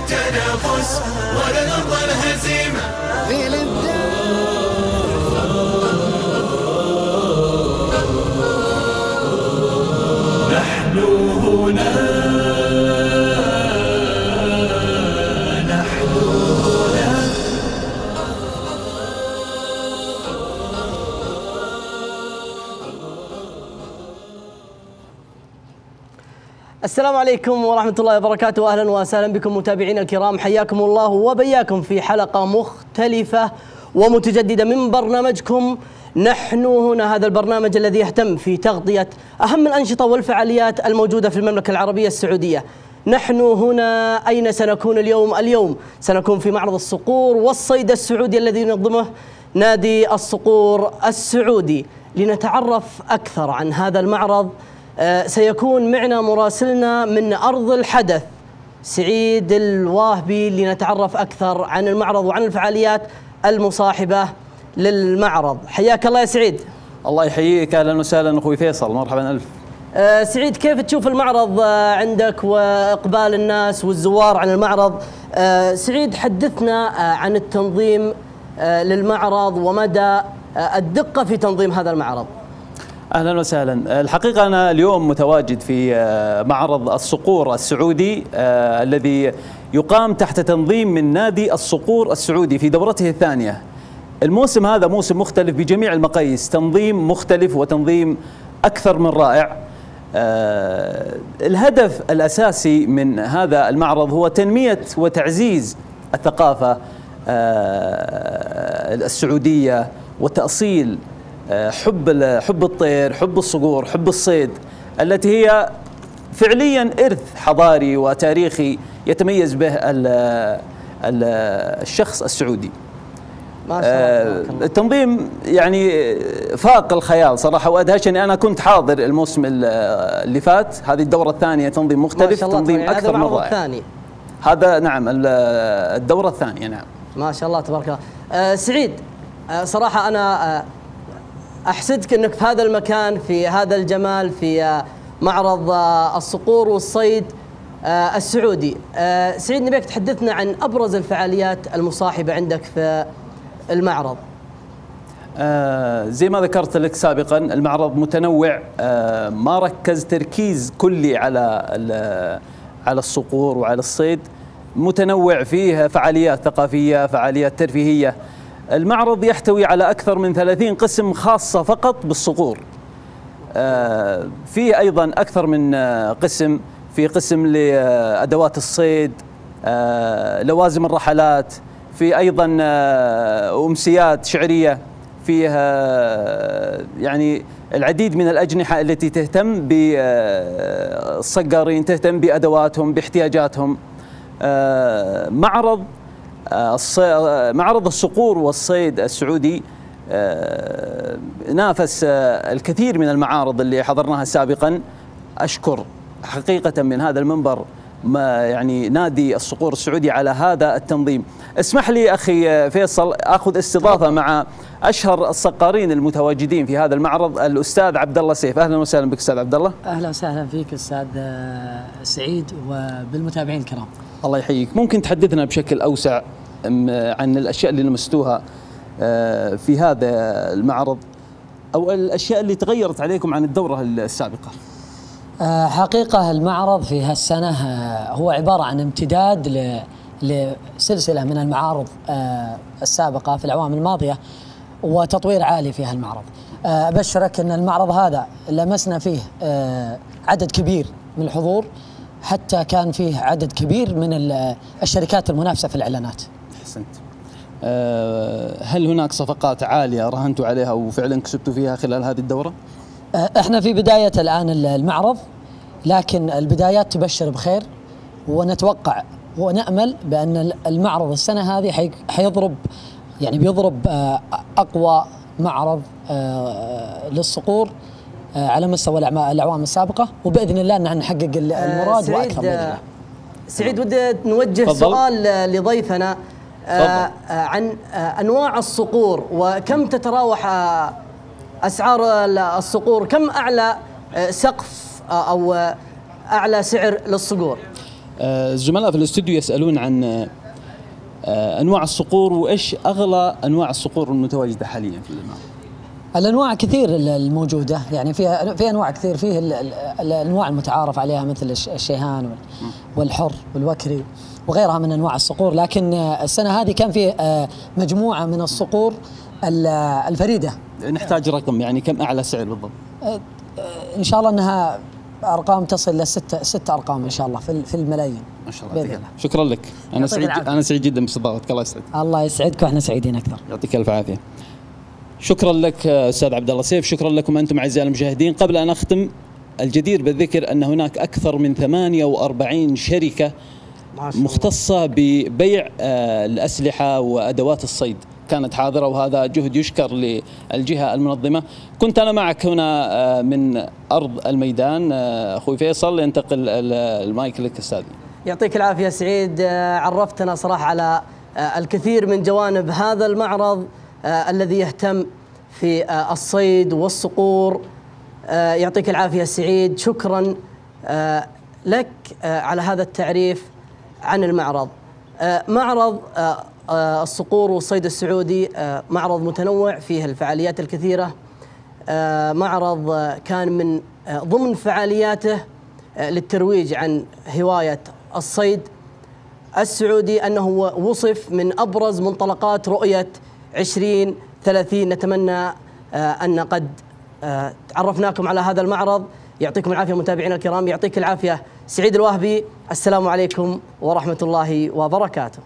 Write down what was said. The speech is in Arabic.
التنافس ولا نرضى الهزيمة. نحن هنا السلام عليكم ورحمة الله وبركاته. أهلا وسهلا بكم متابعينا الكرام. حياكم الله وبياكم في حلقة مختلفة ومتجددة من برنامجكم. نحن هنا هذا البرنامج الذي يهتم في تغطية أهم الأنشطة والفعاليات الموجودة في المملكة العربية السعودية. نحن هنا أين سنكون اليوم؟ اليوم سنكون في معرض الصقور والصيد السعودي الذي ينظمه نادي الصقور السعودي. لنتعرف أكثر عن هذا المعرض سيكون معنا مراسلنا من أرض الحدث سعيد الواهبي لنتعرف أكثر عن المعرض وعن الفعاليات المصاحبة للمعرض. حياك الله يا سعيد. الله يحييك. أهلا وسهلا أخوي فيصل. مرحبا ألف. آه، سعيد كيف تشوف المعرض آه، عندك وإقبال الناس والزوار عن المعرض؟ آه، سعيد حدثنا آه، عن التنظيم آه، للمعرض ومدى آه، الدقة في تنظيم هذا المعرض. أهلا وسهلا. الحقيقة أنا اليوم متواجد في آه، معرض الصقور السعودي آه، الذي يقام تحت تنظيم من نادي الصقور السعودي في دورته الثانية. الموسم هذا موسم مختلف بجميع المقاييس. تنظيم مختلف وتنظيم أكثر من رائع. آه، الهدف الأساسي من هذا المعرض هو تنمية وتعزيز الثقافة السعودية وتأصيل حب ال- حب الطير، حب الصقور، حب الصيد التي هي فعليا إرث حضاري وتاريخي يتميز به ال ال الشخص السعودي. ما شاء الله آه، الله. التنظيم يعني فاق الخيال صراحة وادهشني أنا كنت حاضر الموسم ال- اللي فات هذه الدورة الثانية تنظيم ما مختلف شاء الله تنظيم الله. أكثر من رائع الثاني هذا نعم ال- الدورة الثانية نعم ما شاء الله تبارك الله آه سعيد آه صراحة أنا آه أحسدك أنك في هذا المكان في هذا الجمال في معرض آه الصقور والصيد آه السعودي. آه سعيد نبيك تحدثنا عن أبرز الفعاليات المصاحبة عندك في المعرض. آه زي ما ذكرت لك سابقا المعرض متنوع. آه ما ركز تركيز كلي على على الصقور وعلى الصيد. متنوع فيه فعاليات ثقافية فعاليات ترفيهية. المعرض يحتوي على أكثر من 30 قسم خاصة فقط بالصقور. آه، فيه أيضا أكثر من آه، قسم. في قسم لأدوات الصيد آه، لوازم الرحلات. في أيضا آه، أمسيات شعرية. فيها يعني العديد من الأجنحة التي تهتم بالصقارين تهتم بأدواتهم باحتياجاتهم. معرض معرض الصقور والصيد السعودي آه، نافس آه، الكثير من المعارض اللي حضرناها سابقا أشكر حقيقة من هذا المنبر ما يعني نادي الصقور السعودي على هذا التنظيم. اسمح لي أخي آه، فيصل آخذ استضافة مع أشهر الصقارين المتواجدين في هذا المعرض الأستاذ عبد الله سيف، أهلا وسهلا بك أستاذ عبد الله. أهلا وسهلا فيك أستاذ آه، سعيد وبالمتابعين الكرام. الله يحييك ممكن تحدثنا بشكل أوسع عن الأشياء اللي لمستوها آه، في هذا المعرض أو الأشياء اللي تغيرت عليكم عن الدورة السابقة آه، حقيقة المعرض في هالسنة آه، هو عبارة عن امتداد لسلسلة من المعارض السابقة في الاعوام الماضية وتطوير عالي في هالمعرض. أبشرك أن المعرض هذا لمسنا فيه عدد كبير من الحضور حتى كان فيه عدد كبير من ال- الشركات المنافسة في الإعلانات. أحسنت آه، هل هناك صفقات عالية رهنتوا عليها وفعلا كسبتوا فيها خلال هذه الدورة؟ آه، إحنا في بداية الآن المعرض لكن البدايات تبشر بخير ونتوقع ونأمل بأن المعرض السنة هذه حي- حيضرب يعني بيضرب آه، أقوى معرض للصقور على مستوى الأعوام السابقة وبإذن الله إن نحقق ال- المراد سعيد وأكثر بإذن الله. سعيد ودي نوجه تفضل. سؤال لضيفنا آه،. آه، عن آه، أنواع الصقور وكم تتراوح آه، أسعار ال- الصقور؟ كم أعلى آه، سقف آه، أو آه، أعلى سعر للصقور؟ آه، الزملاء في الاستوديو يسألون عن آه، أنواع الصقور وإيش أغلى أنواع الصقور المتواجدة حاليا في المعرض الأنواع كثير ال- الموجودة. يعني فيها في أنواع كثير. فيه ال- ال- الأنواع المتعارف عليها مثل الش- الشيهان وال- والحر والوكري وغيرها من أنواع الصقور. لكن آه، السنة هذه كان في آه، مجموعة من الصقور ال- الفريدة. نحتاج رقم يعني كم أعلى سعر بالضبط؟ إن شاء الله إنها أرقام تصل لست ست أرقام إن شاء الله في في الملايين. ما شاء الله. الله. شكرا لك. أنا سعيد. أنا سعيد جدا بإستضافتك. الله يسعدك. الله يسعدك وإحنا سعيدين أكثر. يعطيك ألف عافية. شكرا لك أستاذ عبد الله سيف. شكرا لكم أنتم أعزائي المشاهدين. قبل أن أختم الجدير بالذكر أن هناك أكثر من 48 شركة. مختصة ببيع آه، الأسلحة وأدوات الصيد كانت حاضرة وهذا جهد يشكر للجهة المنظمة. كنت أنا معك هنا آه، من أرض الميدان. آه، أخوي فيصل ينتقل ال- المايك لك أستاذي. يعطيك العافية سعيد. عرفتنا صراحة على الكثير من جوانب هذا المعرض. الذي يهتم في آه، الصيد والصقور. آه، يعطيك العافية سعيد شكرا. آه، لك آه، على هذا التعريف عن المعرض. آه، معرض آه، آه، الصقور والصيد السعودي آه، معرض متنوع فيه الفعاليات الكثيرة. آه، معرض آه، كان من آه، ضمن فعالياته آه، للترويج عن هواية الصيد السعودي أنه وصف من أبرز منطلقات رؤية 2030 نتمنى آه، أن قد آه، عرفناكم على هذا المعرض. يعطيكم العافية متابعينا الكرام يعطيك العافية سعيد الوهبي السلام عليكم ورحمة الله وبركاته.